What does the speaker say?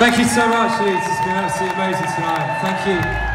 Thank you so much, Leeds. It's been absolutely amazing tonight. Thank you.